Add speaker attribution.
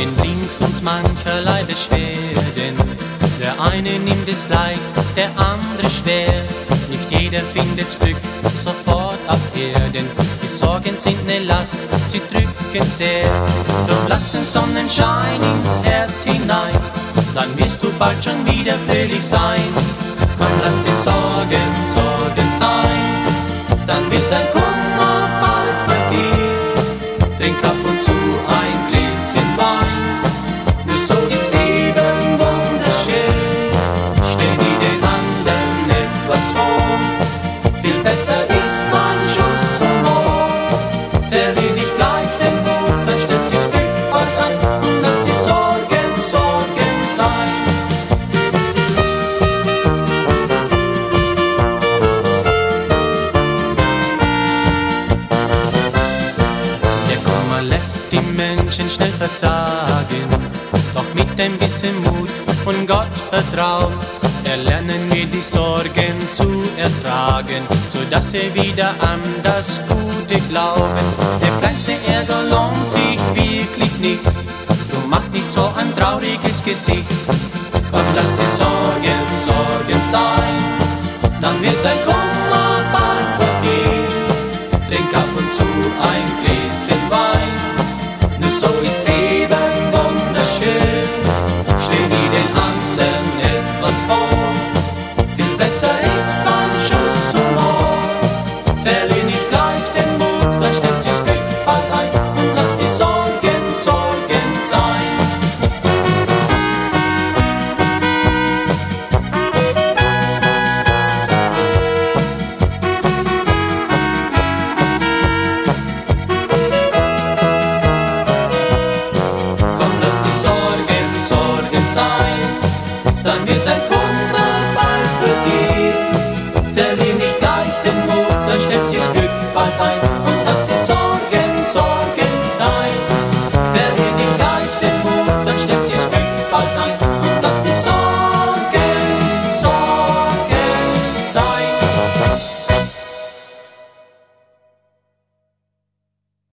Speaker 1: Leben bringt uns mancherlei Beschwerden. Der eine nimmt es leicht, der andere schwer. Nicht jeder findet's Glück sofort auf Erden. Die Sorgen sind ne Last, sie drücken sehr. Doch lass den Sonnenschein ins Herz hinein, dann wirst du bald schon wieder fröhlich sein. Komm, lass die Sorgen Sorgen sein, dann wird dein Kummer bald vergehen. Trink ab und zu ein Gläschen Menschen schnell verzagen, doch mit ein bisschen Mut und Gott vertrauen erlernen wir die Sorgen zu ertragen, so dass wir wieder an das Gute glauben. Der kleinste Ärger lohnt sich wirklich nicht, drum mach nicht so ein trauriges Gesicht. Komm, lass die Sorgen Sorgen sein, dann wird dein Kummer etwas vor, viel besser ist ein Schuss Humor. Verlier nicht gleich den Mut, dann stellt sich Glück bald ein und lass die Sorgen Sorgen sein. Komm, lass die Sorgen